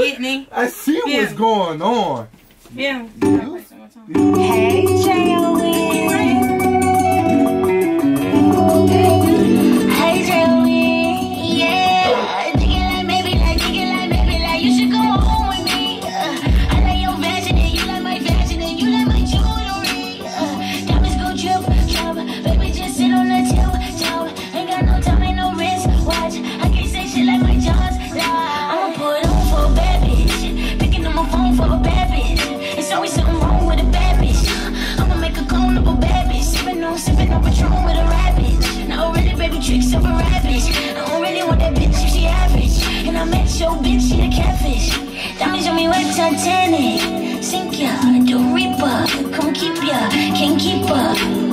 I see Yeah. what's going on. Yeah. Hey, J-O-E. Patron with a rabbit. Now really, baby, tricks of a rabbit. I don't really want that bitch if she average. And I met your bitch, she a catfish. Diamonds on me wet Titanic. Sink ya, the Reaper. Come keep ya, can't keep her.